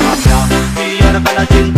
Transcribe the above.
gapya Biarkanlah cinta tumbuh